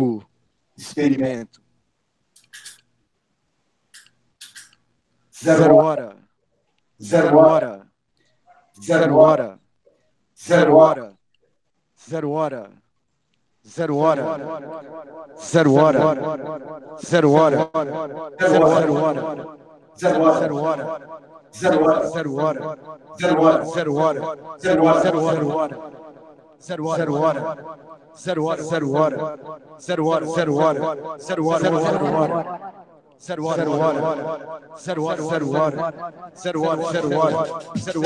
Cinco. Experimento. Zero hora. Zero hora. Zero hora. Zero hora. Zero hora. Zero hora. Zero hora. Zero hora. Zero hora. Zero hora. Zero hora. Zero hora. Zero hora. Zero hora. Zero hora. Zero hora. Zero hora. Zero hora. Zero hora. Zero hora. Zero hora. Zero hora. Zero hora. Zero hora. Zero hora. Zero hora, zero hora, zero hora, zero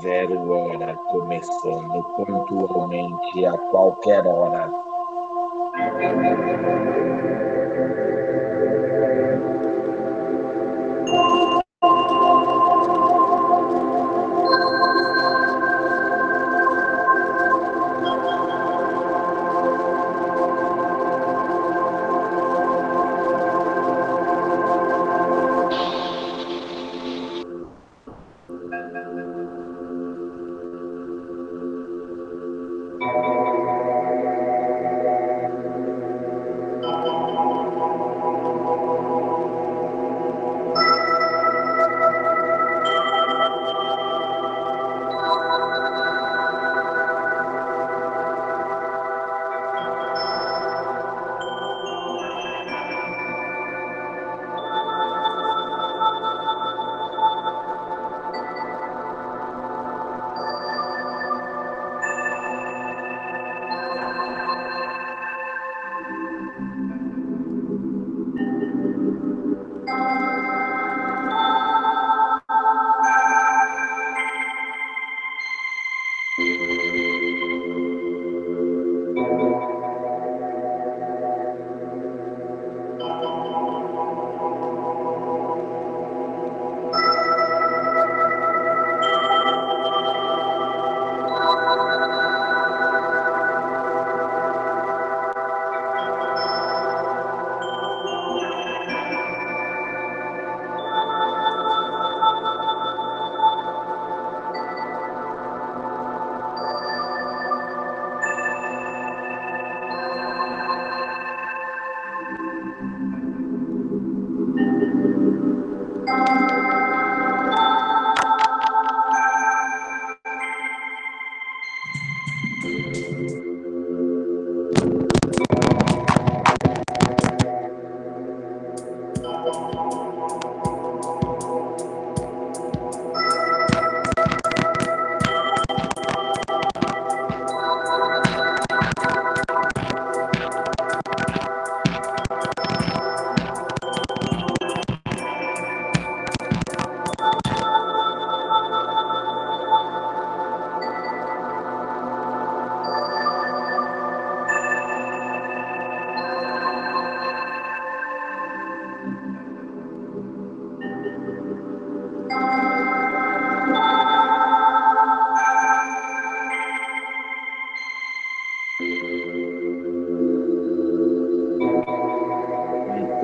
Zero hora começando pontualmente a qualquer hora.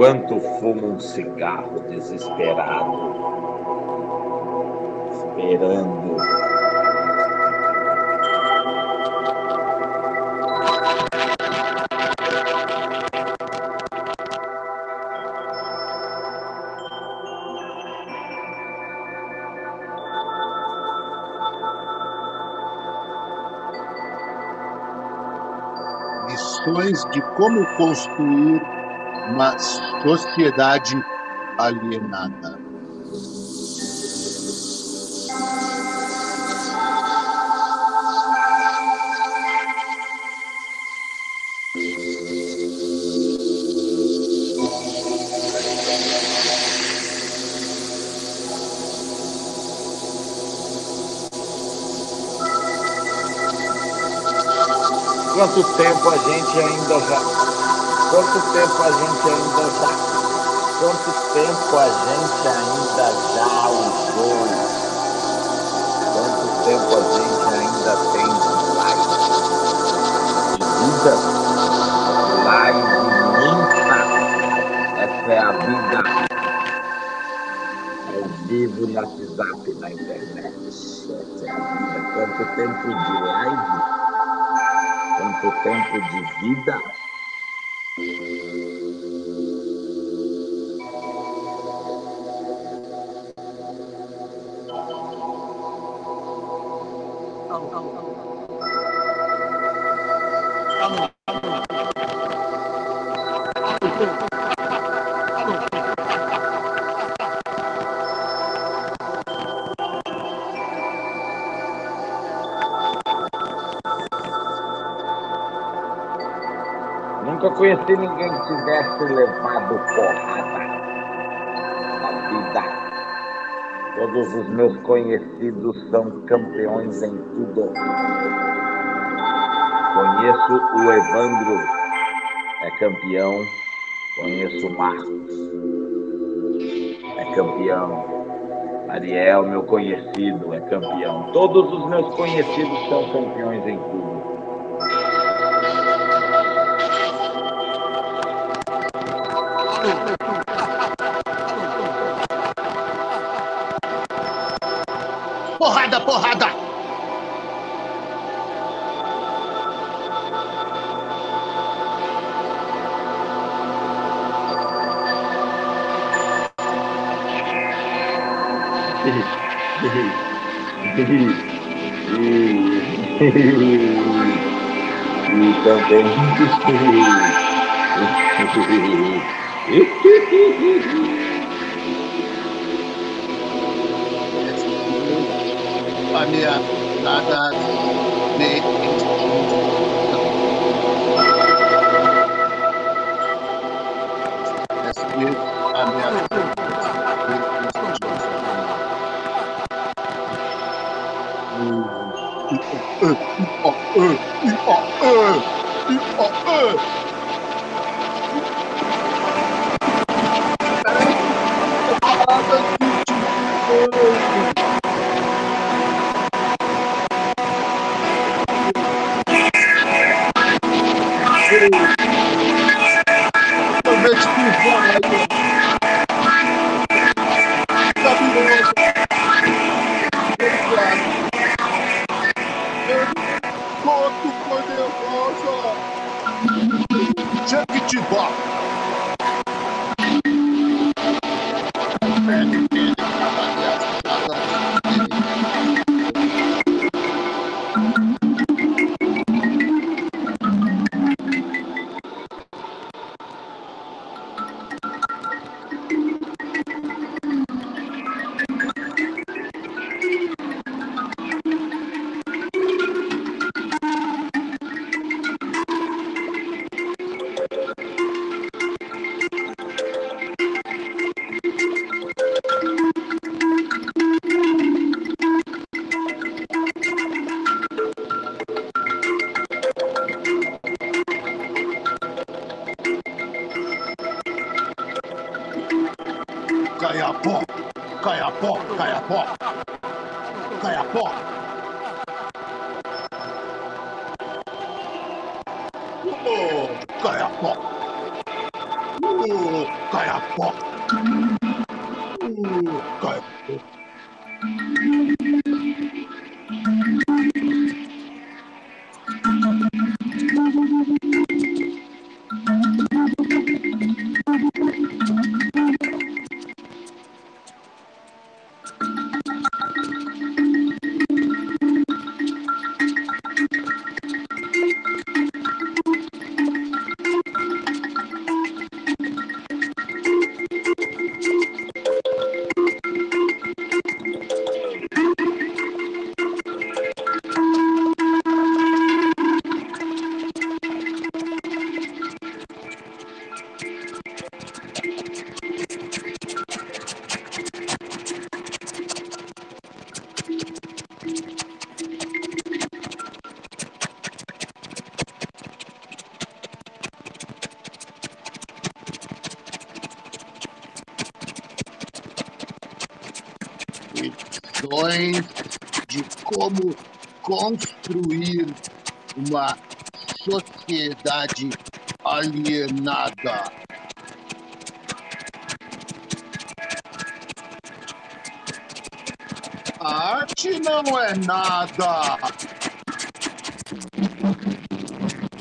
Enquanto fumo um cigarro desesperado, esperando. Lições de como construir uma sociedade alienada. Quanto tempo a gente ainda já. Quanto tempo a gente ainda já. Quanto tempo a gente ainda já usou? Quanto tempo a gente ainda tem de live? De vida? Live imensa. Essa é a vida. Ao vivo no WhatsApp, na internet. Essa é a vida. Quanto tempo de live? quanto tempo de vida. Conheci ninguém que tivesse levado porrada na vida. Todos os meus conhecidos são campeões em tudo. Conheço o Evandro, é campeão. Conheço o Marcos, é campeão. Ariel, meu conhecido, é campeão. Todos os meus conhecidos são campeões em tudo. Porrada! E também. había nada de, de había Oh, uh, oh, uh, oh, uh, oh, uh. Uma sociedade alienada. A arte não é nada.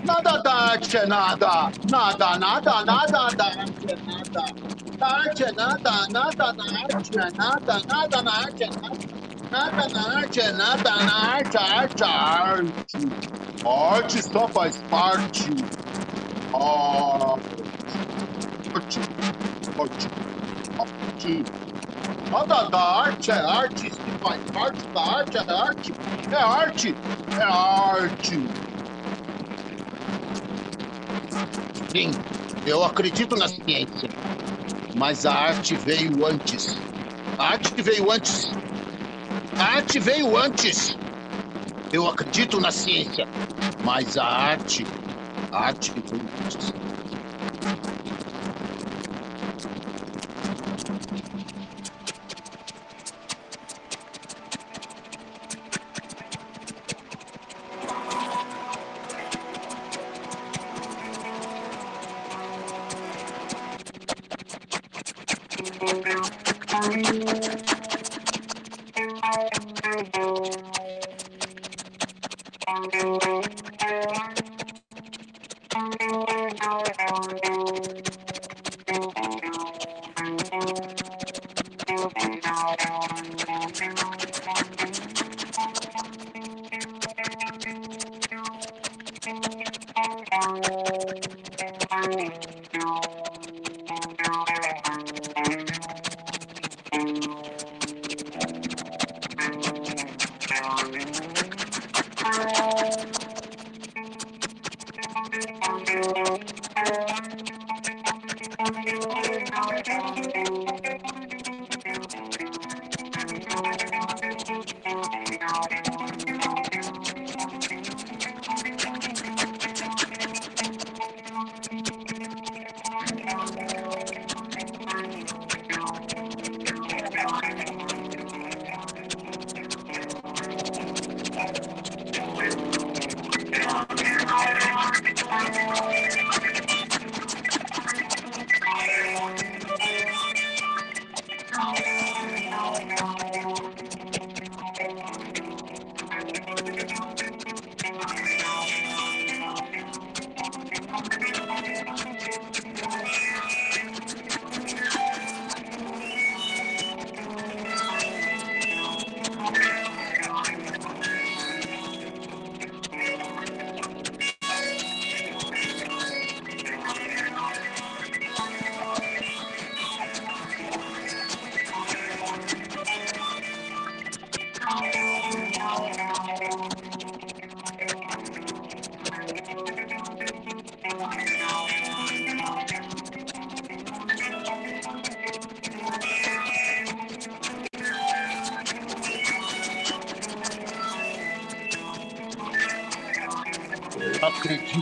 Nada da arte é nada. Nada, nada, nada da arte é nada. Da arte é nada, nada na arte é nada, nada na arte é nada. Nada na arte é nada, na arte, arte, arte. A arte só faz parte. A arte, arte, arte. Nada da arte é arte, se faz parte da arte é arte. É arte, é arte. Sim, eu acredito na ciência. Mas a arte veio antes. A arte veio antes. A arte veio antes. Eu acredito na ciência. Mas a arte. A arte veio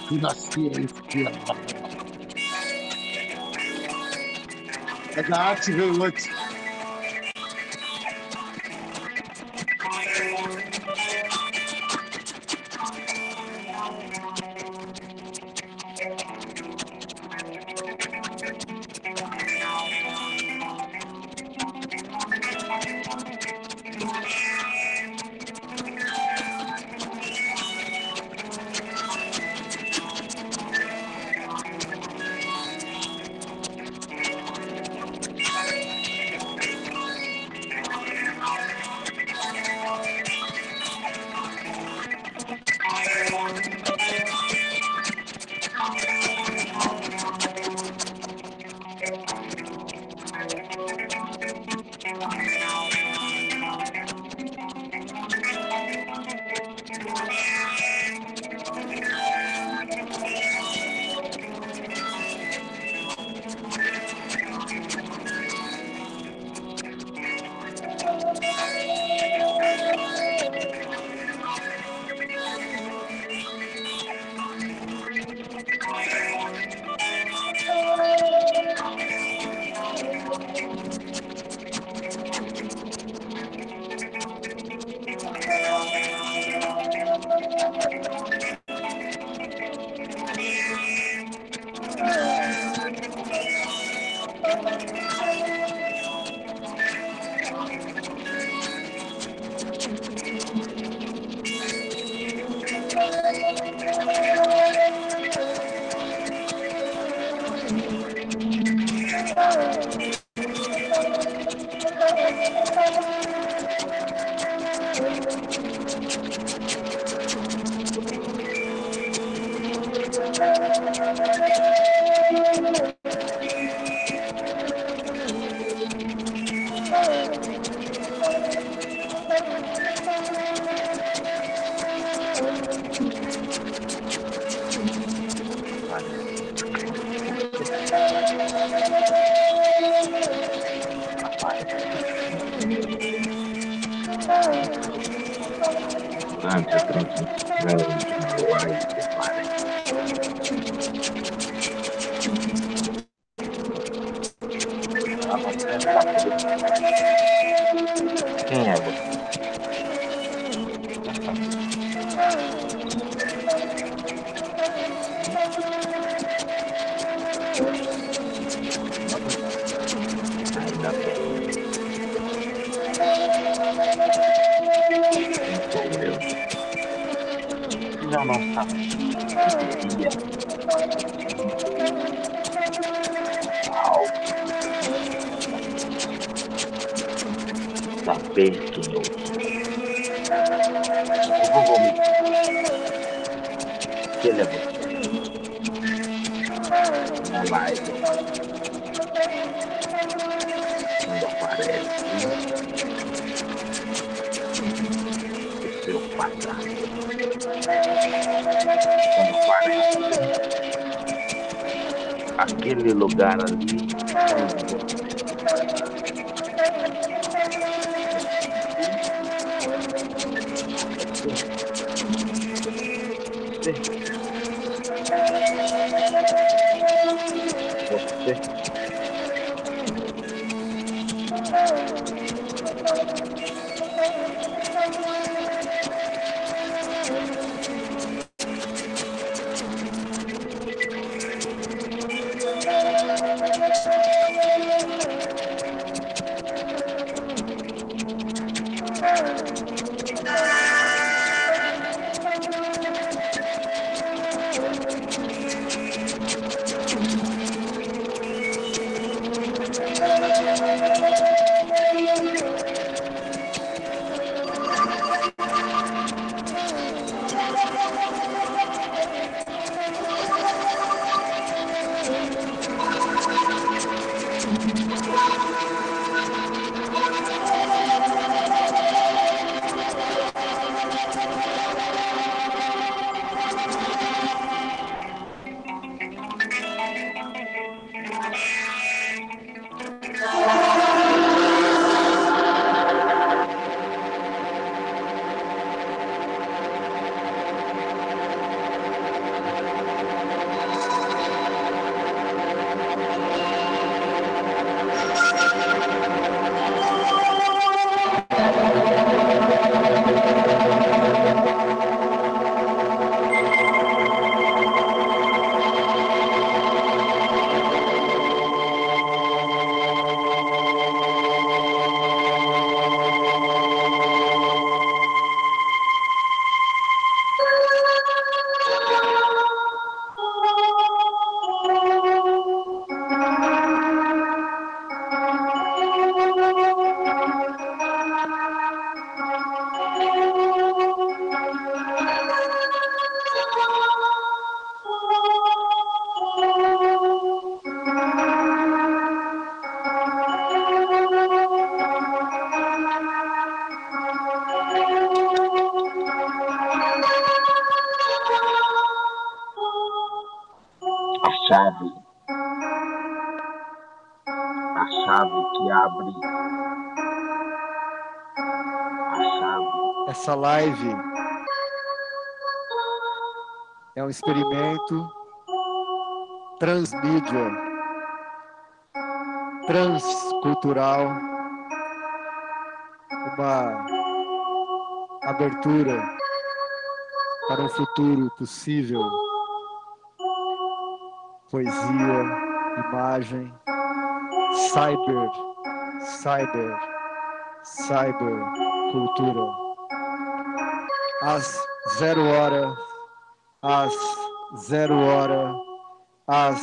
acredito na ciência. Mas Quem é você? Já não sabe. Eu vou me. Ele é você. Na live. Quando aparece. O seu passado. Quando aparece. Aquele lugar ali. Chave. A chave que abre. A chave. Essa live é um experimento transmídia, transcultural, uma abertura para um futuro possível. Poesia, imagem, cyber, cyber, cyber cultura. Às zero hora, às zero hora, às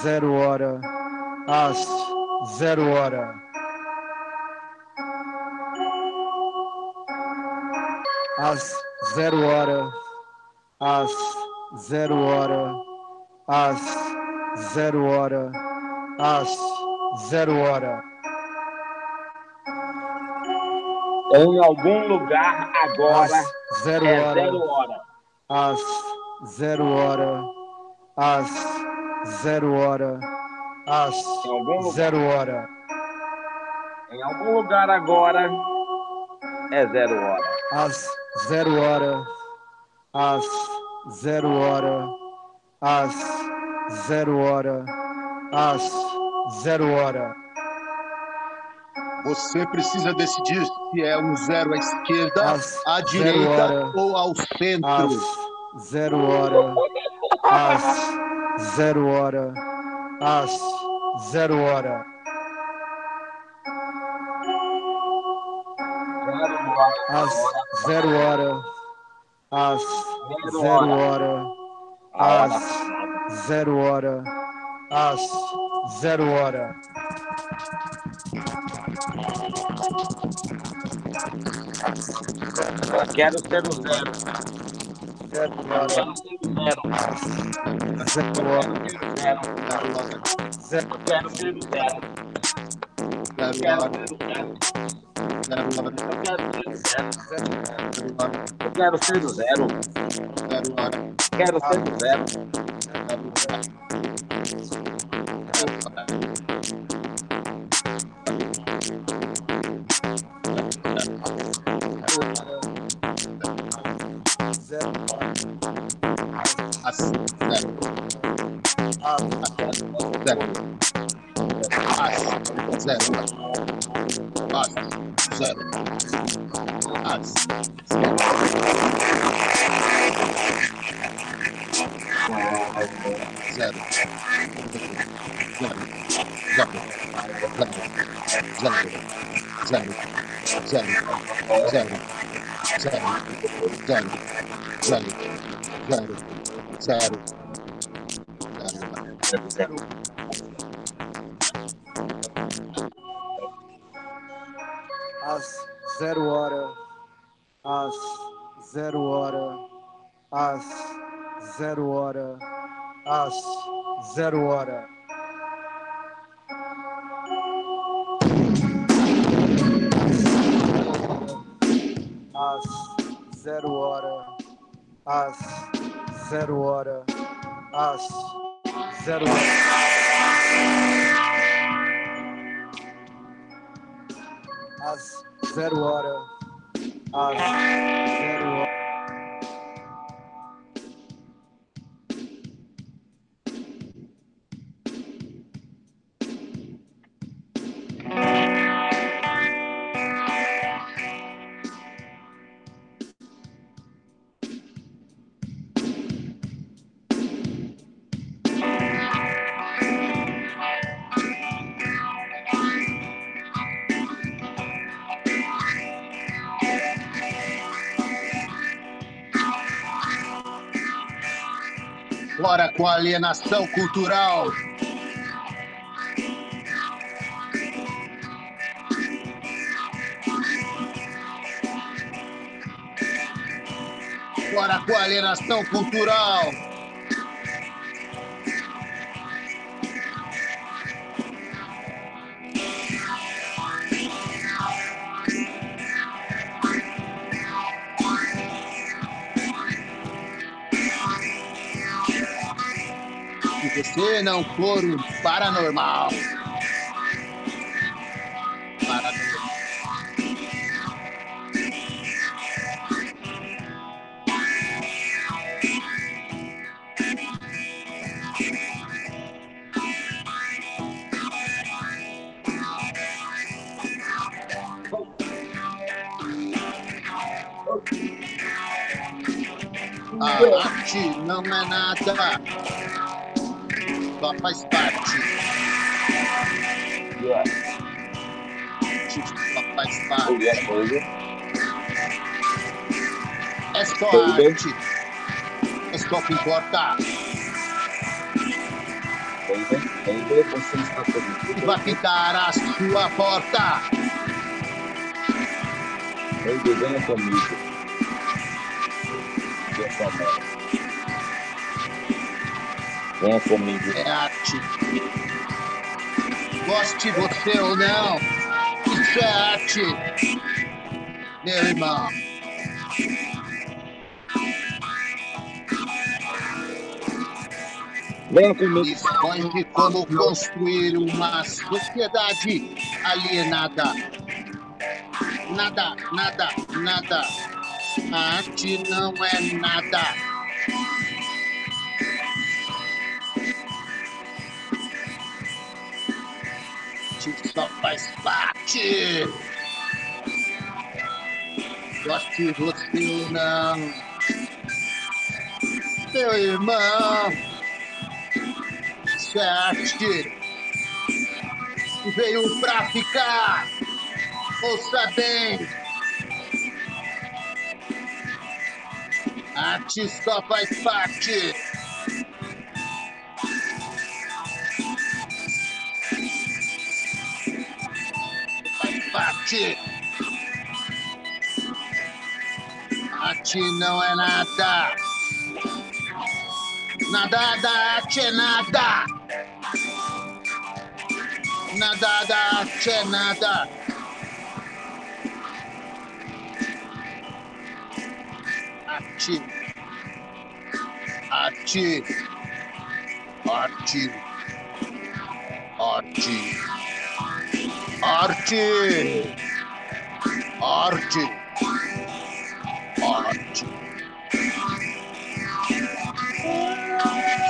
zero hora, às zero hora. Às zero hora, às zero hora, às zero hora, às zero hora. Em algum lugar agora Às zero é hora, zero hora. às zero hora, às zero hora, às zero hora. em algum lugar agora é zero hora. às zero hora, às zero hora, às zero hora, às zero hora. Você precisa decidir se é um zero à esquerda, Às à direita hora, ou ao centro. zero hora, às zero hora, às zero hora, Zero hora. às zero hora, às zero hora, às zero hora, às zero hora, às zero hora. Quero ser o zero. Zero zero, Zero. Zero zero, Zero. zero, zero, zero, zero. Zero hora. Eu quero ser o zero. Quero ser zero hora, o zero. zero zero Zero. Zero. As. Zero. As. Zero. As. Zero. Zero. Zero. Zero. Zero. Às zero hora, às zero hora, às zero hora. Às zero hora, às zero hora, às zero hora. às zero hora, 二、三、四、五。Com alienação cultural. Bora com alienação cultural. Não um paranormal. Paranormal. A arte não é nada, só faz parte. Tipo, yeah. Só faz parte. Oh, yeah, oh, yeah. É só oh, arte. É só que importa. comigo. vai ficar a sua porta. vem, vem, comigo. Que é sua. Venha comigo. É arte. Goste você ou não, isso é arte. Meu irmão. Venha comigo. De como construir uma sociedade alienada. Nada, nada, nada. A arte não é nada. Só faz parte. Goste você ou não. Meu irmão. Arte. Veio pra ficar. Ouça bem. Arte só faz parte. Arte não é nada. Nada da arte é nada. Nada da arte é nada. Arte. Arte. Arte. Arte. Arte. Arte. Arte.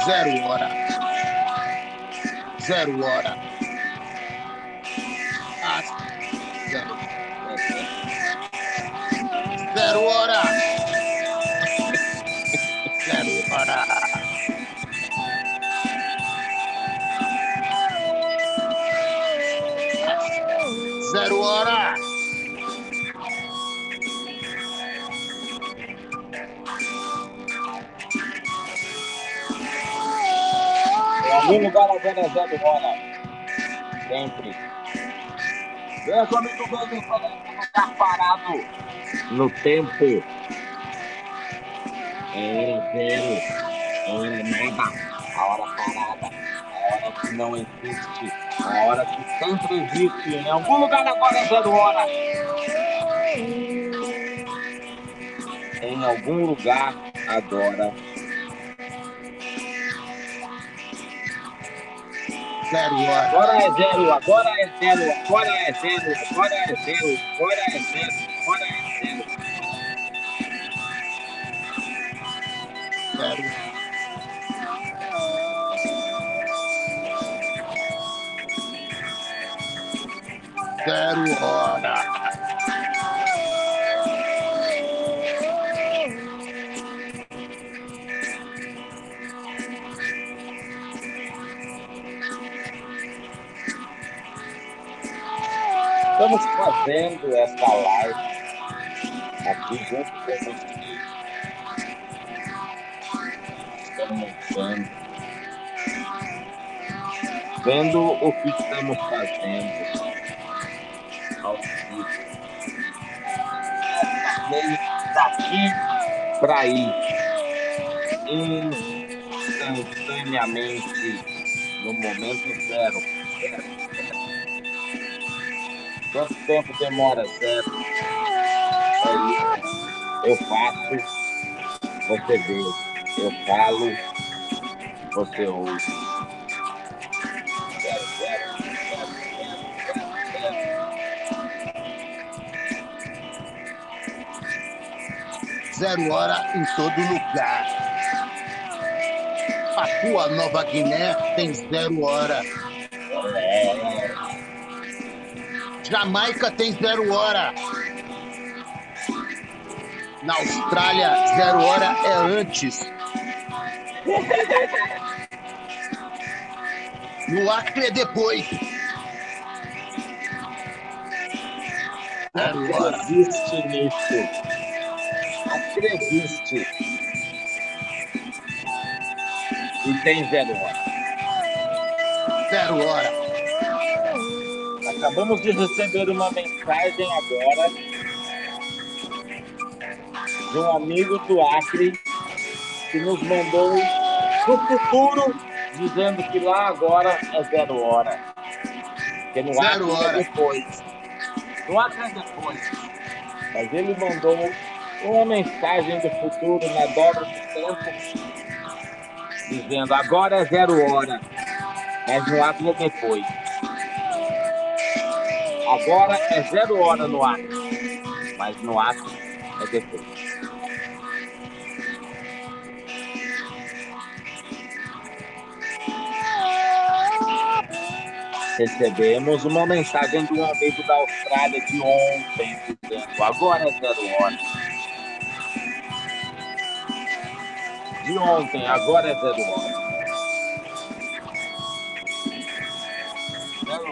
Zero hora. Zero hora. Ah, zero. Zero hora. Algum lugar agora é zero hora. Sempre. Venha comigo, venha para lugar parado. No tempo. É zero. Hora nada. A hora parada. A hora que não existe. A hora que sempre existe. Em algum lugar agora é zero hora. Em algum lugar agora Zero hora. Agora é zero, agora é zero, agora é zero, agora é zero, agora é zero, agora é zero. Zero. Zero hora. Fazendo essa live aqui junto com. Estamos vendo, vendo o que estamos fazendo ao vivo. Daqui para aí, instantaneamente, no momento zero. Quanto tempo demora, certo? Isso. Eu faço, você vê. Eu falo, você ouve. Zero hora em todo lugar. Papua Nova Guiné tem zero hora. É, Jamaica tem zero hora. Na Austrália, zero hora é antes. No Acre é depois. Zero hora. Acredite nisso. Acredite. E tem zero hora. Zero hora. Acabamos de receber uma mensagem agora de um amigo do Acre que nos mandou do futuro dizendo que lá agora é zero hora. Que no Acre Zero é hora. depois. No Acre é depois. Mas ele mandou uma mensagem do futuro na dobra do tempo dizendo agora é zero hora. Mas no Acre é depois. Agora é zero hora no Acre. Mas no Acre é depois. Recebemos uma mensagem de um amigo da Austrália de ontem, dizendo agora é zero hora. De ontem, agora é zero hora.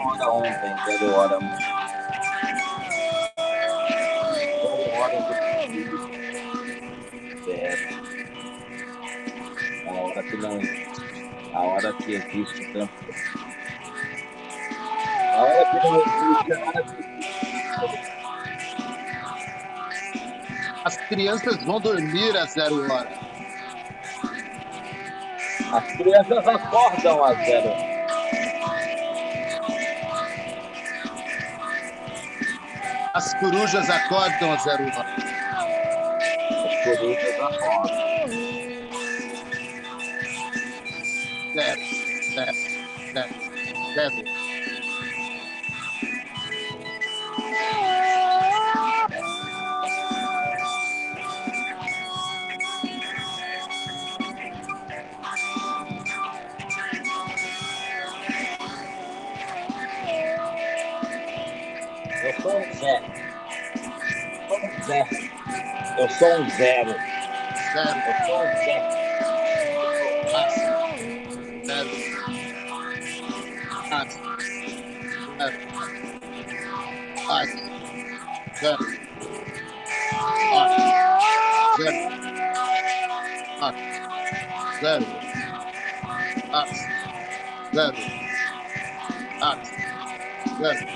Hora ontem, zero hora. Zero hora do. Zero. A hora que não. A hora que existe o tempo. A hora que não existe, a hora que existe. As crianças vão dormir a zero hora. As crianças acordam a zero. As corujas acordam a zero. As corujas acordam. Um zero. Zero, um zero. passa. Zero. Passa. Zero. Passa. Zero. Passa. Zero. Passa. Zero. Passa. Zero.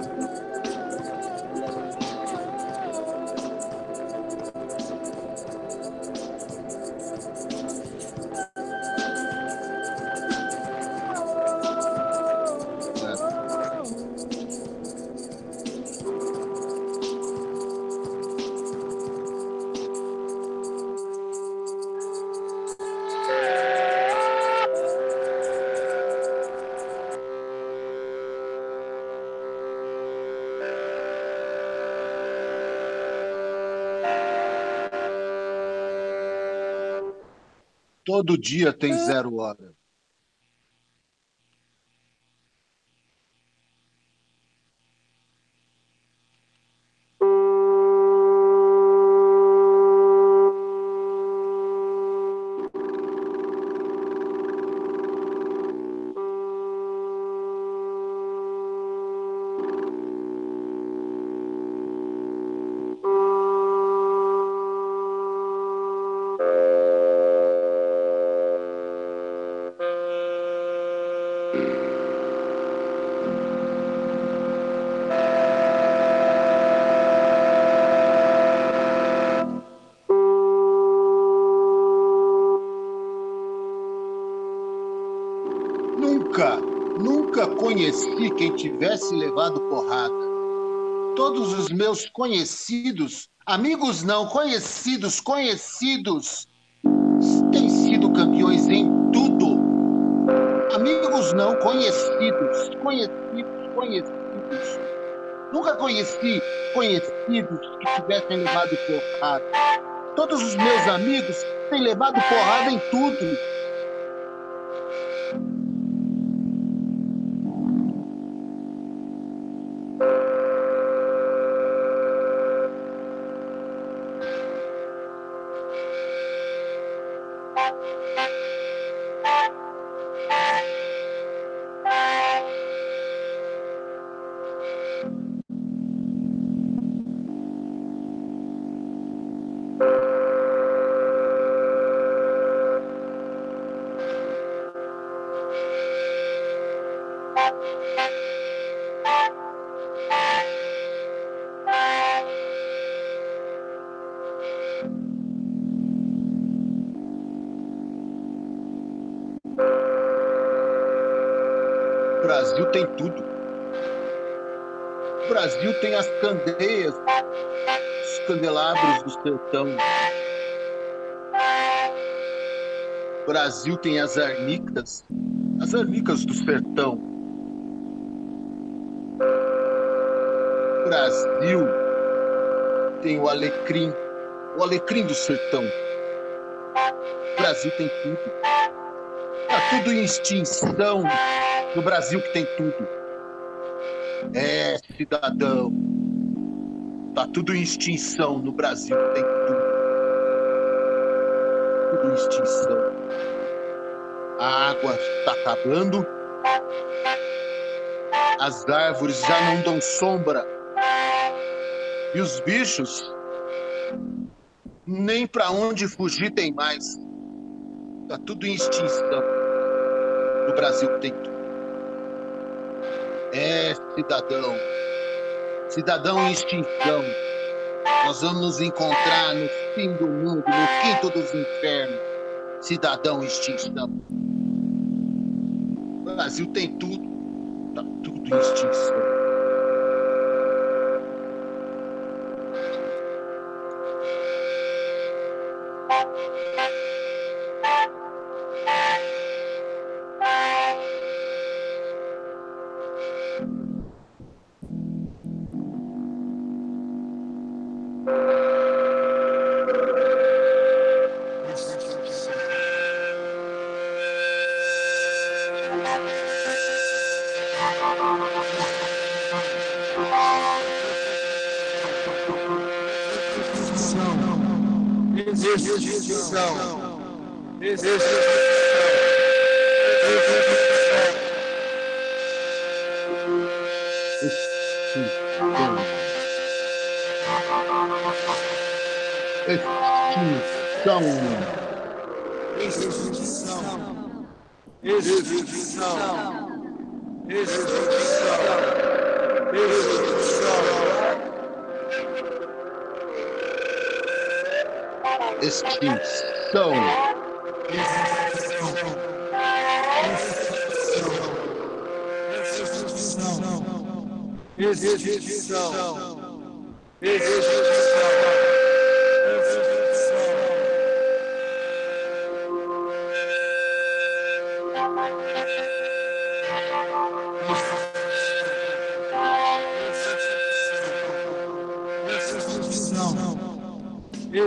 Todo dia tem zero hora. Nunca, conheci quem tivesse levado porrada. Todos os meus conhecidos, amigos não, conhecidos, conhecidos, têm sido campeões em tudo. Amigos não, conhecidos, conhecidos, conhecidos. Nunca conheci conhecidos que tivessem levado porrada. Todos os meus amigos têm levado porrada em tudo. Sertão. Brasil tem as arnicas, as arnicas do sertão. Brasil tem o alecrim, o alecrim do sertão. Brasil tem tudo. Está tudo em extinção no Brasil que tem tudo. É, cidadão. Está tudo em extinção no Brasil tem tudo. Tudo em extinção. A água está acabando. As árvores já não dão sombra. E os bichos nem para onde fugir tem mais. Tá tudo em extinção. No Brasil tem tudo. É, cidadão. Cidadão em extinção. Nós vamos nos encontrar no fim do mundo, no quinto dos infernos. Cidadão em extinção. O Brasil tem tudo. Tá tudo em extinção. Extinção. Extinção. Extinção. Extinção. Extinção. Extinção. Extinção. Extinção. Extinção. Extinção.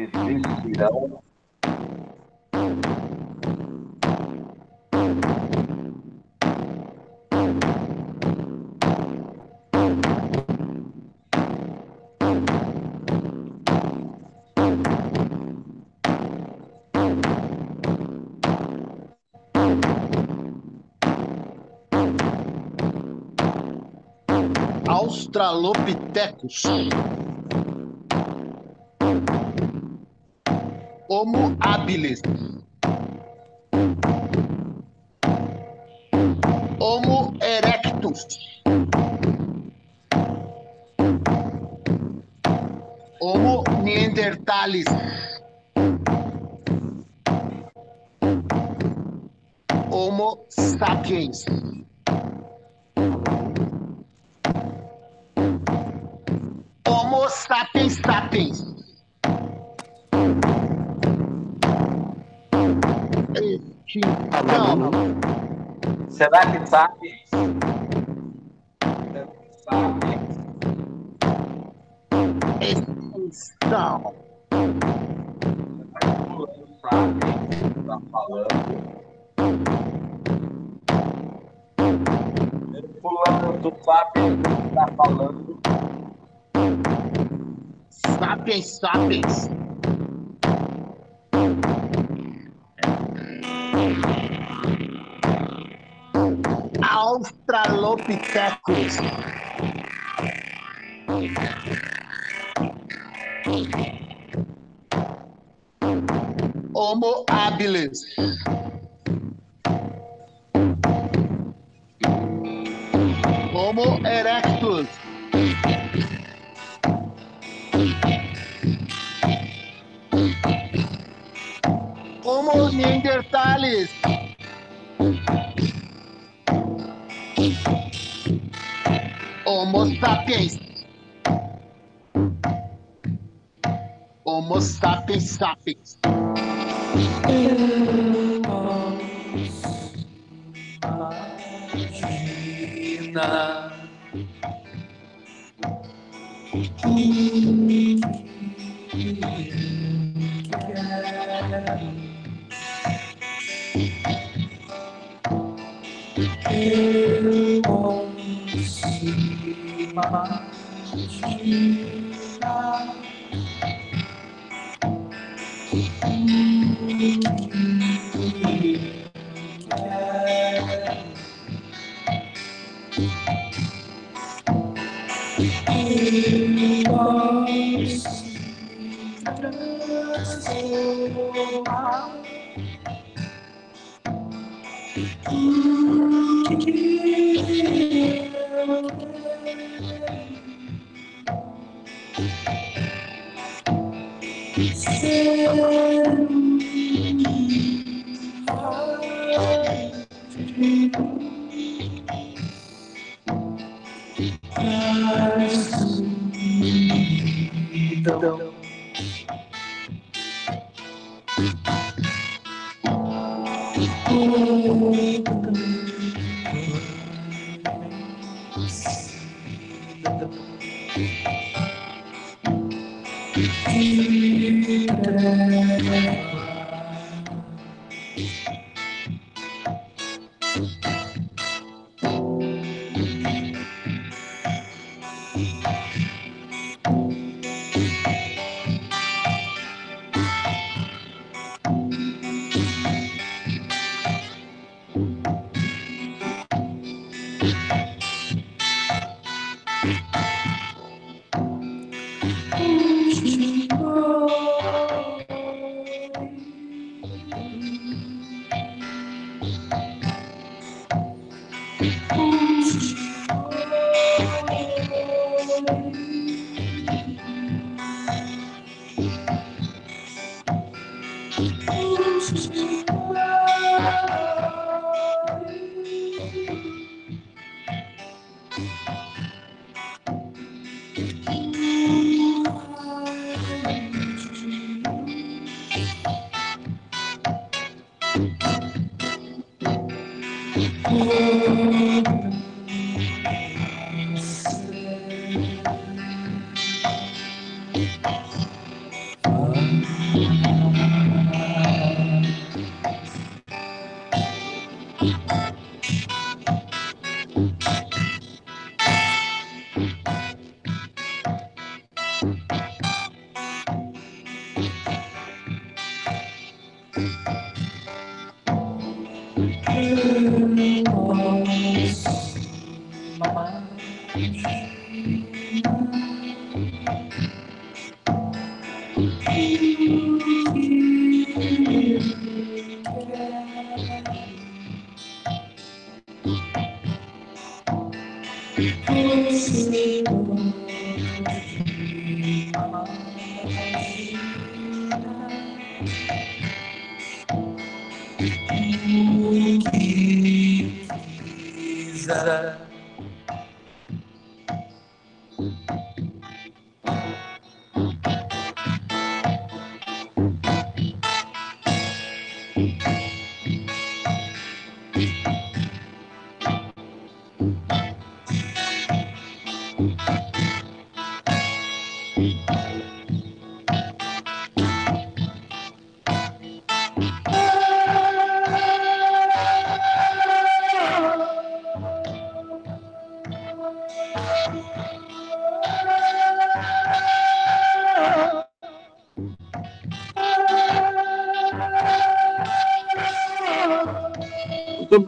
Existirão. Australopithecus. Homo habilis. Homo erectus. Homo neanderthalis. Homo sapiens. Homo sapiens sapiens. Extinção. Será que sabe? Sabe? Extinção. Fulano sabe? Tá falando. Fulano, sabe? Tá falando. Sapiens sapiens. Australopithecus. Homo habilis. Homo sapiens. Homo sapiens sapiens.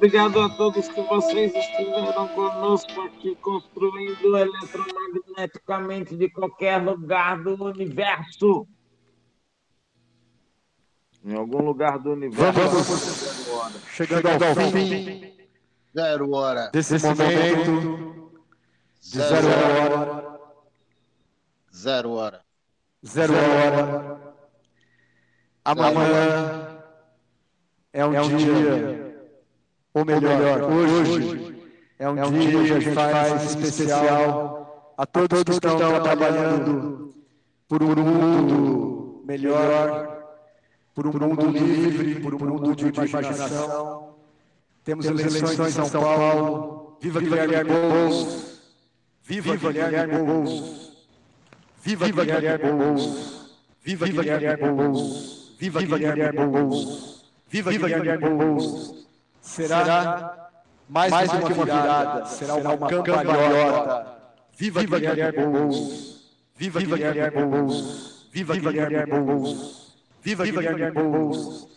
Obrigado a todos que vocês estiveram conosco aqui construindo eletromagneticamente de qualquer lugar do universo. Em algum lugar do universo. Vamos. Chegando ao fim. Zero hora. desse momento. de zero hora, Zero hora. zero hora. Amanhã é um dia, ou melhor, hoje é um dia que a gente faz especial a todos que estão trabalhando por um mundo melhor, por um mundo livre, por um mundo de imaginação. Temos eleições em São Paulo. Viva Guilherme Boulos! Viva Guilherme Boulos! Viva Guilherme Boulos! Viva Guilherme Boulos! Viva Guilherme Boulos! Viva Guilherme Boulos! Será mais do que uma virada, será uma cambalhota. Viva Guilherme Boulos! Viva Guilherme Boulos! Viva Guilherme Boulos! Viva Guilherme Boulos!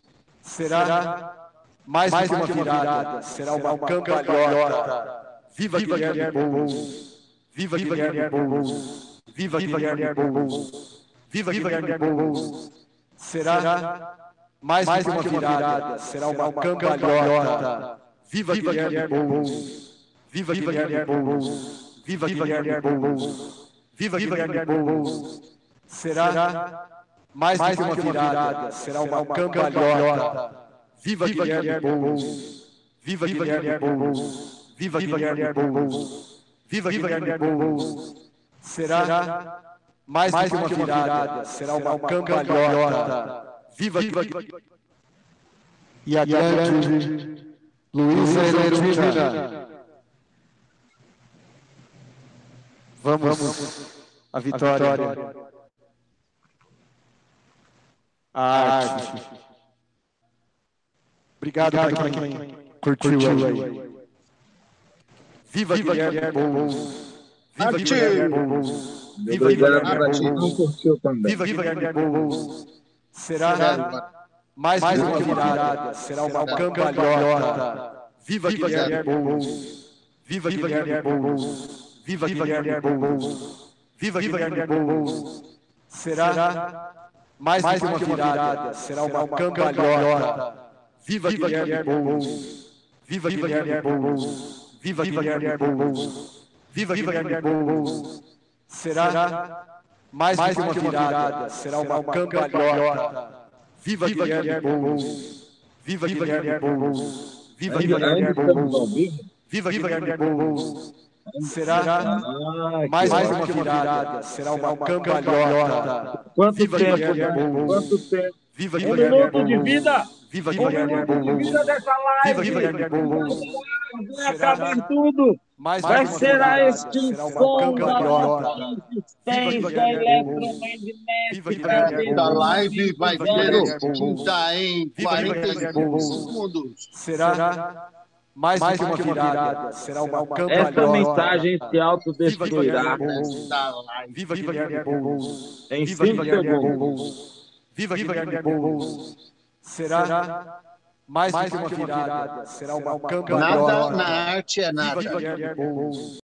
Será mais do que uma virada, será uma cambalhota. Viva Guilherme Boulos! Viva Guilherme Boulos! Viva Guilherme Boulos! Viva Guilherme Boulos! Será mais do que uma virada, será uma cambalhota. Viva Guilherme Boulos! Viva Guilherme Boulos! Viva Guilherme Boulos! Viva Guilherme Boulos! Será mais do que uma virada, será uma cambalhota. Viva Guilherme Boulos! Viva Guilherme Boulos! Viva Guilherme Boulos! Viva Guilherme Boulos! Será mais do que uma virada, será uma cambalhota. Viva Guilherme E a grande Luísa Erotina. Vamos à vitória. A arte. Obrigado para quem curtiu aí. Viva Guilherme Boulos! Viva! Guilherme Boulos! Viva Obrigado Guilherme para quem não Boulos! curtiu. Viva Guilherme Boulos! Será hora. mais que uma virada, será uma cambalhota. Viva Guilherme Boulos! Viva Guilherme Boulos! Viva Guilherme Boulos! Viva Guilherme Boulos! Será mais que uma virada, será uma cambalhota. Viva Guilherme Boulos! Viva Guilherme Boulos! Viva Guilherme Boulos! Viva Guilherme Boulos! Será mais do que uma virada, será uma cambalhota. Viva Guilherme Boulos! Viva Guilherme Boulos! Viva Guilherme Boulos! Viva Guilherme Boulos! Será mais uma virada, será uma cambalhota. Quanto Viva tempo, Guilherme né? Boulos! Quanto tempo? Viva Um Guilherme minuto de Boulos! vida! Viva Um Guilherme minuto de Boulos! vida dessa Viva! Guilherme Boulos! Vai acabar tudo! Mais Vai uma ser a virada, será uma extinção da Viva eletromagnética. Boulos! live vai Viva ser extinta em Viva 45 Guilherme Boulos! segundos. Será mais do que uma virada, será uma cambalhota. Essa mensagem se Viva autodestruirá. Viva Guilherme Boulos! em Viva 5 Guilherme segundos. Viva Guilherme Boulos! Será mais que uma virada, será uma Nada cambalhota. na arte é Viva nada. Guilherme Boulos!